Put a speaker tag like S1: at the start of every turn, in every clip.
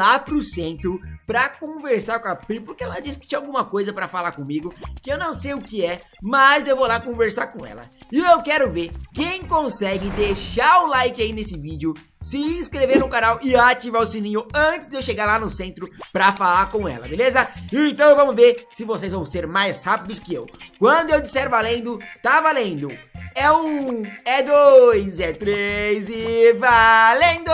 S1: lá pro centro pra conversar com a Pri, porque ela disse que tinha alguma coisa pra falar comigo, que eu não sei o que é, mas eu vou lá conversar com ela. E eu quero ver quem consegue deixar o like aí nesse vídeo, se inscrever no canal e ativar o sininho antes de eu chegar lá no centro pra falar com ela, beleza? Então vamos ver se vocês vão ser mais rápidos que eu. Quando eu disser valendo, tá valendo. É um, é dois, é três e valendo!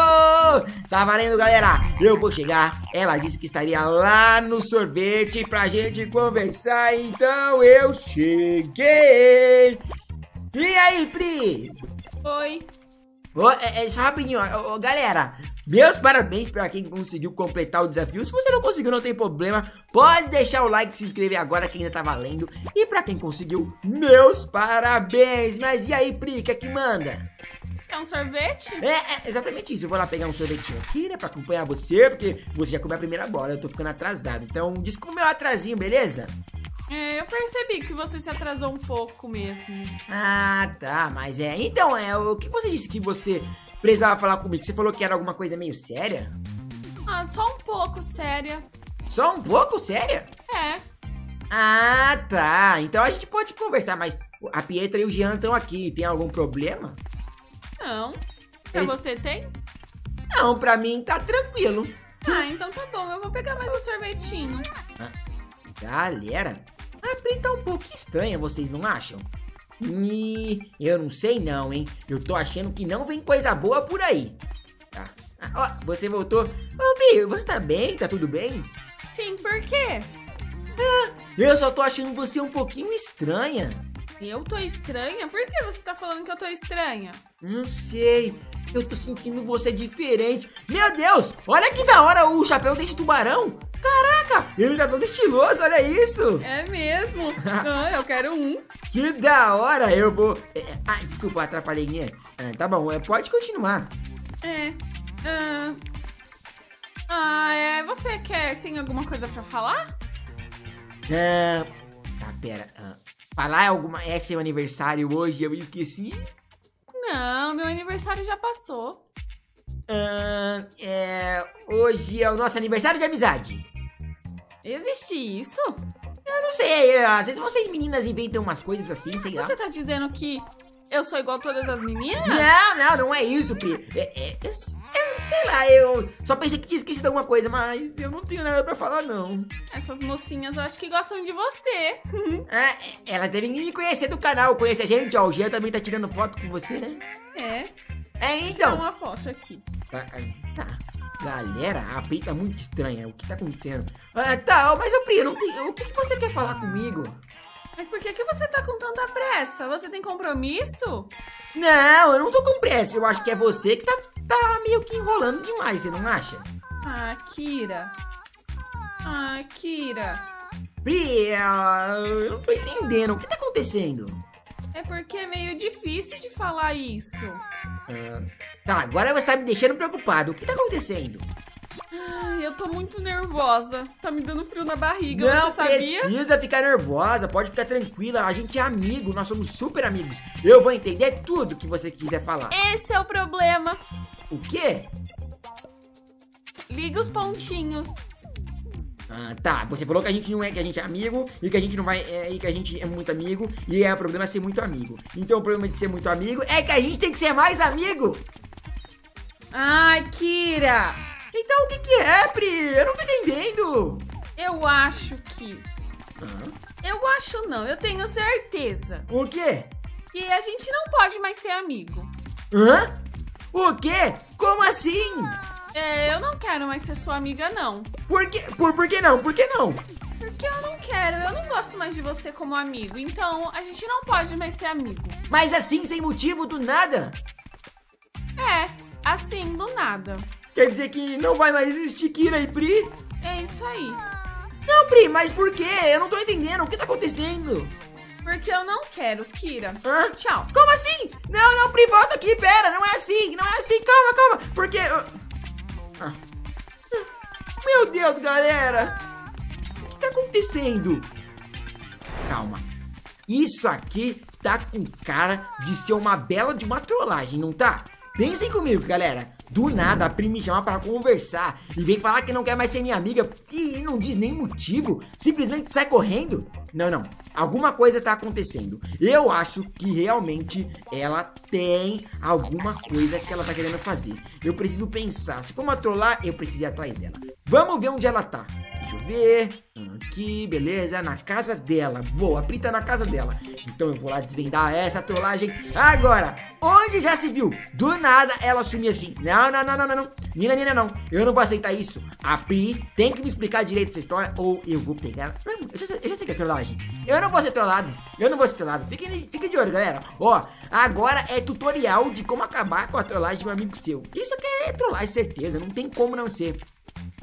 S1: Tá valendo, galera? Eu vou chegar. Ela disse que estaria lá no sorvete pra gente conversar, então eu cheguei! E aí, Pri?
S2: Oi.
S1: Ô, é, é, só rapidinho, ó, ó, galera. Meus parabéns pra quem conseguiu completar o desafio. Se você não conseguiu, não tem problema. Pode deixar o like, se inscrever agora que ainda tá valendo. E pra quem conseguiu, meus parabéns. Mas e aí, Pri, o que é que manda?
S2: Quer um sorvete?
S1: É, é, exatamente isso. Eu vou lá pegar um sorvetinho aqui, né? Pra acompanhar você, porque você já comeu a primeira bola. Eu tô ficando atrasado. Então, desculpa o meu atrasinho, beleza?
S2: É, eu percebi que você se atrasou um pouco mesmo.
S1: Ah, tá. Mas é. Então, é. O que você disse que você precisava falar comigo? Você falou que era alguma coisa meio séria?
S2: Ah, só um pouco, séria.
S1: Só um pouco séria?
S2: É.
S1: Ah, tá. Então a gente pode conversar, mas a Pietra e o Jean estão aqui. Tem algum problema?
S2: Não. Pra
S1: Eles-
S2: você tem?
S1: Não, pra mim tá tranquilo.
S2: Ah, então tá bom. Eu vou pegar mais um sorvetinho.
S1: Galera, a Pri tá um pouco estranha, vocês não acham? E eu não sei não, hein? Eu tô achando que não vem coisa boa por aí. Tá. Ah, ó, você voltou. Ô, Pri, você tá bem? Tá tudo bem?
S2: Sim, por quê?
S1: Eu só tô achando você um pouquinho estranha.
S2: Eu tô estranha? Por que você tá falando que eu tô estranha?
S1: Não sei. Eu tô sentindo você diferente. Meu Deus, olha que da hora o chapéu desse tubarão. Caraca, ele tá todo estiloso, olha isso.
S2: É mesmo? ah, eu quero um.
S1: Que da hora, eu vou... é, é, Ah, desculpa, atrapalhei, né? Ah, tá bom, é, pode continuar.
S2: É. Ah, ah, é. Você quer. Tem alguma coisa pra falar?
S1: Ah, tá, pera. Ah, falar alguma... É seu aniversário hoje, eu esqueci.
S2: Não, meu aniversário já passou.
S1: Ah, é... Hoje é o nosso aniversário de amizade.
S2: Existe isso?
S1: Eu não sei, é, às vezes vocês meninas inventam umas coisas assim, sei lá.
S2: Você tá dizendo que eu sou igual a todas as meninas?
S1: Não, não, não é isso, Pri. É, é, é, é, sei lá, eu só pensei que tinha esquecido alguma coisa, mas eu não tenho nada pra falar, não.
S2: Essas mocinhas eu acho que gostam de você.
S1: É, elas devem me conhecer do canal, conhecer a gente, ó. O Jean também tá tirando foto com você, né?
S2: É.
S1: É, então.
S2: uma foto aqui.
S1: Ah, ah, Tá. Galera, a Pri tá muito estranha. O que tá acontecendo? Ah, tá, mas Pri, não tenho. O que, que você quer falar comigo?
S2: Mas por que, que você tá com tanta pressa? Você tem compromisso?
S1: Não, eu não tô com pressa. Eu acho que é você que tá, tá meio que enrolando demais, você não acha?
S2: Ah, Kira. Ah, Kira.
S1: Pri, eu não tô entendendo. O que tá acontecendo?
S2: É porque é meio difícil de falar isso.
S1: Ah, tá, agora você tá me deixando preocupado. O que tá acontecendo?
S2: Ai, eu tô muito nervosa. Tá me dando frio na barriga,
S1: não
S2: você sabia?
S1: precisa ficar nervosa, pode ficar tranquila. A gente é amigo, nós somos super amigos. Eu vou entender tudo que você quiser falar.
S2: Esse é o problema.
S1: O quê?
S2: Liga os pontinhos.
S1: Ah, tá, você falou que a gente não é, que a gente é amigo e que a gente não vai, é, e que a gente é muito amigo e é o problema ser muito amigo. Então o problema de ser muito amigo é que a gente tem que ser mais amigo.
S2: Ai, Kira.
S1: Então o que que é, Pri? Eu não tô entendendo.
S2: Eu acho que. Eu acho não, eu tenho certeza.
S1: o quê?
S2: Que a gente não pode mais ser amigo.
S1: Hã? O quê? Como assim?
S2: É, eu não quero mais ser sua amiga, não.
S1: Por que, por, por que não? Por que não?
S2: Porque eu não quero, eu não gosto mais de você como amigo. Então a gente não pode mais ser amigo.
S1: Mas assim, sem motivo, do nada?
S2: É, assim, do nada.
S1: Quer dizer que não vai mais existir Kira e Pri?
S2: É isso aí.
S1: Não, Pri, mas por quê? Eu não tô entendendo. O que tá acontecendo?
S2: Porque eu não quero, Kira.
S1: Hã?
S2: Tchau.
S1: Como assim? Não, não, Pri, volta aqui, pera, não é assim, não é assim, calma, calma, porque... Ah. Meu Deus, galera! O que tá acontecendo? Calma. Isso aqui tá com cara de ser uma bela de uma trollagem, não tá? Pensem comigo, galera. Do nada, a Pri me chamar para conversar e vem falar que não quer mais ser minha amiga e não diz nem motivo, simplesmente sai correndo. Não, não. Alguma coisa tá acontecendo. Eu acho que realmente ela tem alguma coisa que ela tá querendo fazer. Eu preciso pensar. Se for uma trollar, eu preciso ir atrás dela. Vamos ver onde ela tá. Deixa eu ver. Aqui, beleza. Na casa dela. Boa, a Pri tá na casa dela. Então eu vou lá desvendar essa trollagem agora. Onde já se viu? Do nada ela sumir assim. Não, não, não, não, não, não. Nina, Nina, não. Eu não vou aceitar isso. A Pri tem que me explicar direito essa história ou eu vou pegar. Não, eu já, sei, eu já sei que é trollagem. Eu não vou ser trollado. Eu não vou ser trollado. Fique, fique de olho, galera. Ó, agora é tutorial de como acabar com a trollagem de um amigo seu. Isso que é trollagem, certeza. Não tem como não ser.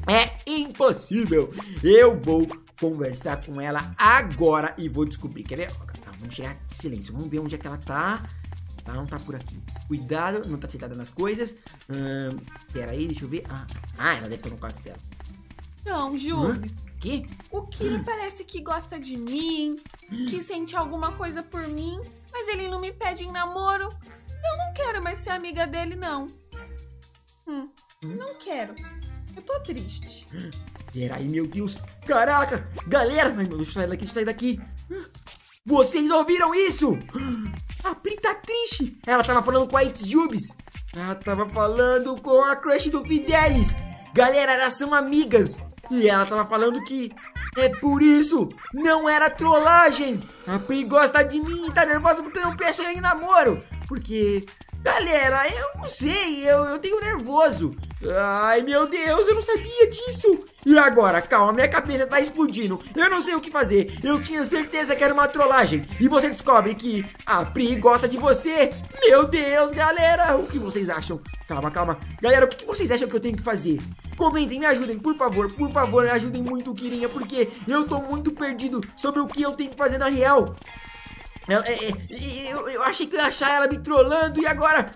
S1: É impossível. Eu vou conversar com ela agora e vou descobrir. Quer ver? Vamos chegar. Silêncio. Vamos ver onde é que ela tá. Ela não tá por aqui. Cuidado, não tá sentada nas coisas. Hum, pera aí, deixa eu ver. Ah, ah, ela deve estar no quarto dela.
S2: Não, Jubes.
S1: Que?
S2: O Kira parece que gosta de mim, que sente alguma coisa por mim, mas ele não me pede em namoro. Eu não quero mais ser amiga dele, não. Hum, não quero. Eu tô triste.
S1: Peraí, meu Deus. Caraca, galera. Ai, meu Deus, deixa eu sair daqui, deixa eu sair daqui. Vocês ouviram isso? A Pri tá triste. Ela tava falando com a It's Jubes. Ela tava falando com a crush do Fidelis. Galera, elas são amigas. E ela tava falando que é por isso, não era trollagem. A Pri gosta de mim e tá nervosa porque eu não peço ela em namoro. Porque, galera, eu não sei, eu, eu tenho nervoso. Ai, meu Deus, eu não sabia disso. E agora? Calma, minha cabeça tá explodindo. Eu não sei o que fazer. Eu tinha certeza que era uma trollagem. E você descobre que a Pri gosta de você. Meu Deus, galera. O que vocês acham? Calma, calma. Galera, o que vocês acham que eu tenho que fazer? Comentem, me ajudem, por favor. Por favor, me ajudem muito Kirinha, porque eu tô muito perdido sobre o que eu tenho que fazer na real. Eu, eu, eu achei que eu ia achar ela me trollando e agora...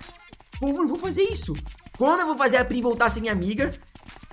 S1: Como eu vou fazer isso? Como eu vou fazer a Pri voltar a ser minha amiga?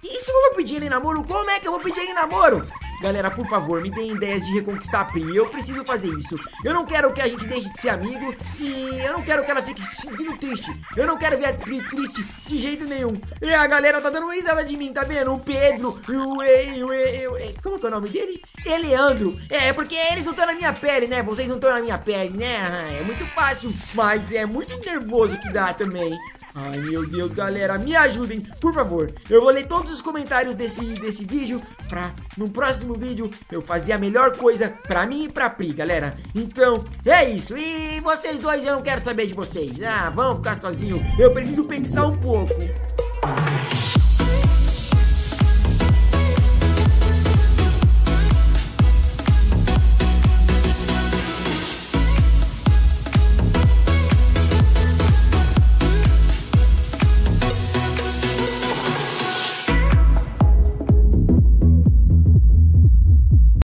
S1: E se eu vou pedir ele em namoro, como é que eu vou pedir ele em namoro? Galera, por favor, me deem ideias de reconquistar a Pri. Eu preciso fazer isso. Eu não quero que a gente deixe de ser amigo e eu não quero que ela fique se sentindo triste. Eu não quero ver a Pri triste de jeito nenhum. E a galera tá dando risada de mim, tá vendo? O Pedro, o, o, o, como é o nome dele? Eleandro. É, porque eles não estão na minha pele, né? Vocês não estão na minha pele, né? É muito fácil, mas é muito nervoso que dá também. Ai, meu Deus, galera, me ajudem, por favor. Eu vou ler todos os comentários desse, desse vídeo pra, no próximo vídeo, eu fazer a melhor coisa pra mim e pra Pri, galera. Então, é isso. E vocês dois, eu não quero saber de vocês. Ah, vamos ficar sozinhos. Eu preciso pensar um pouco.